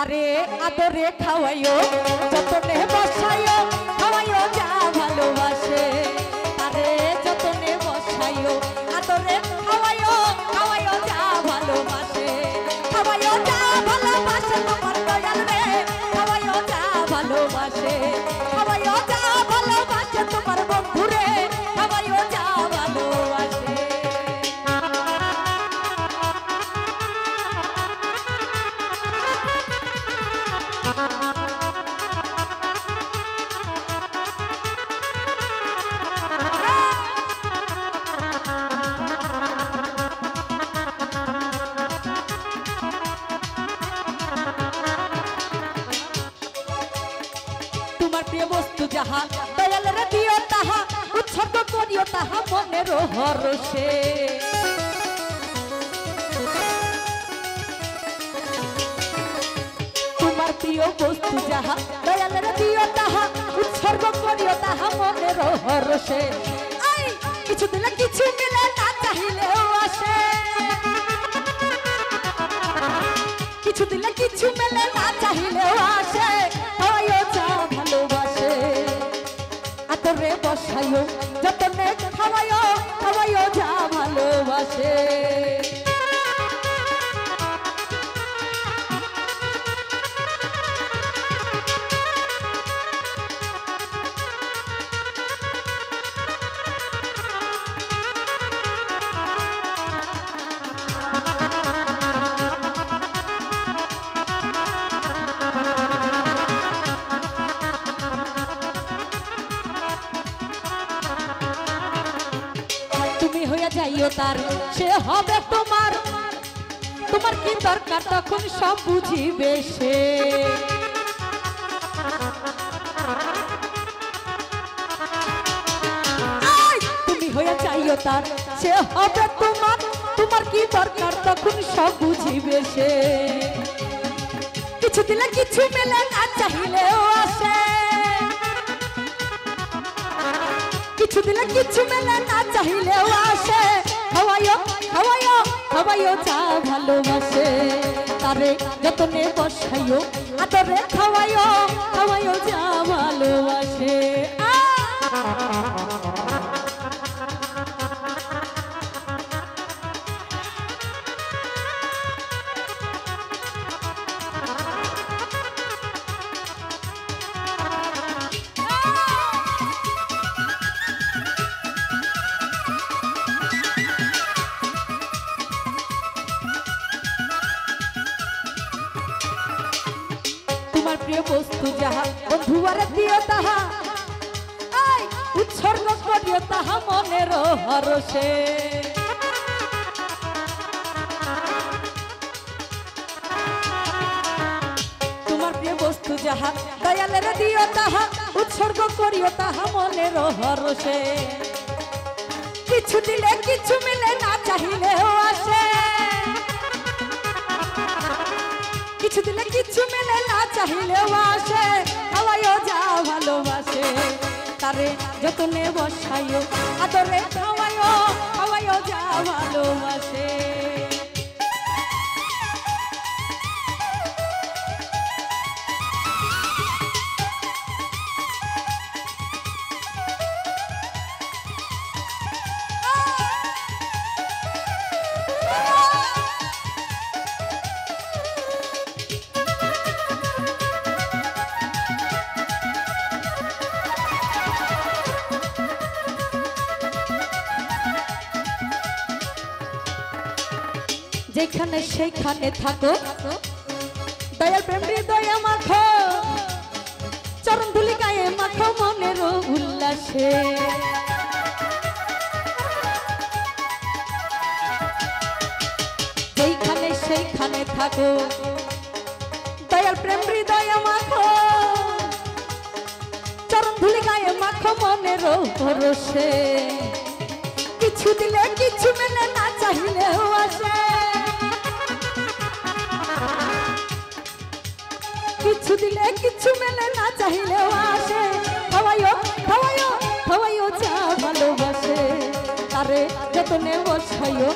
তারে আদরে খাওয়াইও যতনে বস্তু দয়াল দিও তাহা, উৎসর্গ করিও তাহা মনের হরসে তোমার প্রিয় বস্তু যাহা দয়ালের দিও তাহা, উৎসর্গ করিও তাহা মনের কিছু দিলে কিছু তার সে হবে তোমার। তোমার কি দরকার তখন সব বুঝিবে সে! তুমি হইয়া যাইও তার, সে হবে তোমার। তোমার কি দরকার তখন সব বুঝিবে সে। কিছু দিলে কিছু মেলে না চাহিলেও আসে। কিছু দিলে কিছু মেলে না চাহিলেও আসে। খাওয়াইও খাওয়াইও খাওয়াইও চা ভালোবাসে। তারে যতনে বসাইও আদরে খাওয়াইও খাওয়াইও চা ভালোবাসে। আহ! তোমার প্রিয় বস্তু যাহা, বন্ধু আর দিও তাহা। উৎসর্গ করিও তাহা মনের হরসে তোমার প্রিয় বস্তু যাহা, দয়ালের দিও তাহা, উৎসর্গ করিও তাহা মনের হরসে কিছু দিলে কিছু মিলে না চাহিলেও আসে। কিছু দিলে কিছু মেলে না চাহিলেও আসে। খাওয়াইও যা ভালোবাসে। তারে যতনে বসাইও আদরে খাওয়াইও খাওয়াইও যা ভালোবাসে। যেখানে সেইখানে থাকো। দয়াল প্রেম, হৃদয়ে মাখো। চরণ ধুলি গায়ে মাখো মনের উল্লাসে। যেখানে সেইখানে থাকো। দয়াল প্রেম, হৃদয়ে মাখো। চরণ ধুলি গায়ে মাখো মনের ভরসে। কিছু দিলে কিছু মেলে না চাহিলেও আসে। কিছু কিছু মেলে না চাইলেও আসে। খাওয়াইও খাওয়াইও খাওয়াইও চা ভালোবাসে। তারে যতনে বসাইও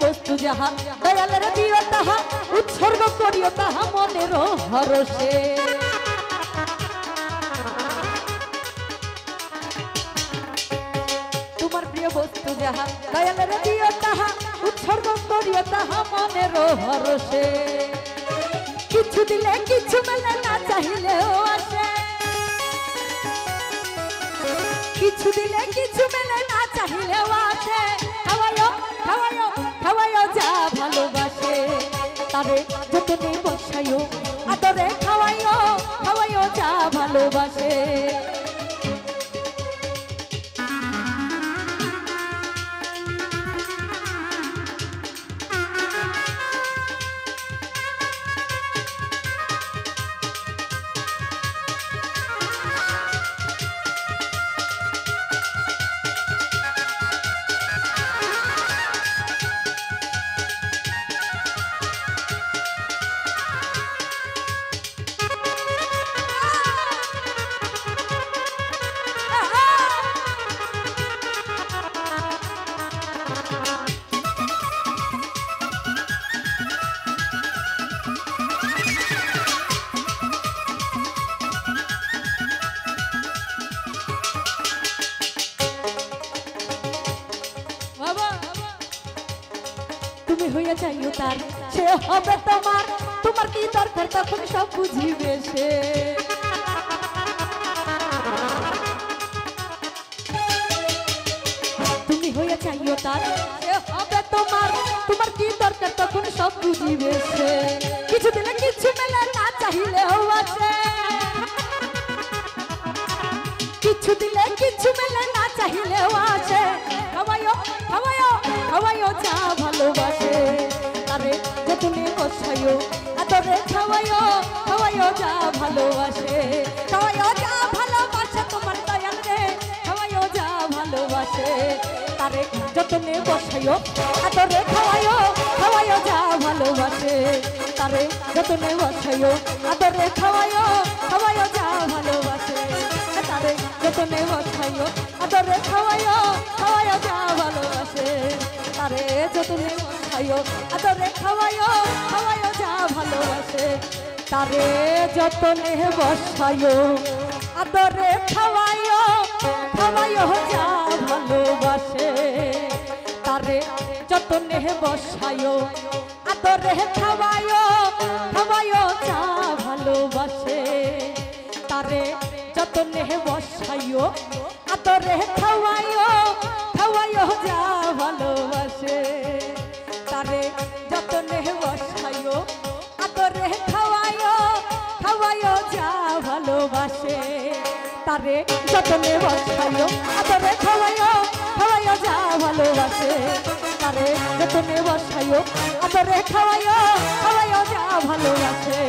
যাহা, দয়ালের দিও তাহা, উৎসর্গ করিও তাহা মনের হরসে তোমার প্রিয় বস্তু যাহা, দয়ালের দিও তাহা, উৎসর্গ করিও তাহা মনের হরসে কিছু দিলে কিছু মেলে না চাহিলেও আসে। কিছু দিলে কিছু মেলে না চাহিলেও আসে। ভালোবাসে তুমি হইয়া যাইও তার, সে হবে তোমার। তোমার কি দরকার তখন সব বুঝিবে সে। তুমি হইয়া চাইও তার, সে হবে তোমার। তোমার কি দরকার তখন সব বুঝিবে সে। কিছু দিলে কিছু মেলে না চাহিলেও আছে। কিছু দিলে কিছু মেলে না চাহিলেও আছে। খাওয়াইও খাওয়াইও খাওয়াইও যা। যা ভালোবাসে। খাওয়াইও যা ভালোবাসে, তোমার দয়াল রে খাওয়াইও যা ভালোবাসে। তারে যতনে বসাইও, আদরে খাওয়াইও খাওয়াইও যা ভালোবাসে। তারে যতনে বসাইও, আদরে খাওয়াইও খাওয়াইও যা ভালোবাসে। তারে যতনে বসাইও, আদরে খাওয়াইও খাওয়াইও যা ভালোবাসে। তারে যতনে বসাইও, আদরে খাওয়াইও খাওয়াইও যা ভালোবাসে। তারে যতনে বসাইও, আদরে খাওয়াইও খাওয়াইও যা ভালোবাসে। তারে যতনে বসাইও, আদরে খাওয়াইও খাওয়াইও যা ভালোবাসে। তারে যতনে বসাইও, আদরে খাওয়াইও খাওয়াইও যা ভালোবাসে। তারে যতনে আমারে যতনে বসাইও আদরে খাওয়াইও খাওয়াইও যা ভালোবাসে। আমারে যতনে বসাইও আদরে খাওয়াইও খাওয়াইও যা ভালোবাসে।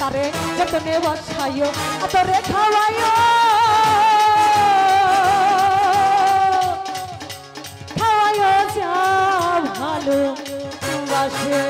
তারে যতনে বসাইও আদরে খাওয়াইও। খাওয়াইও যা ভালোবাসে।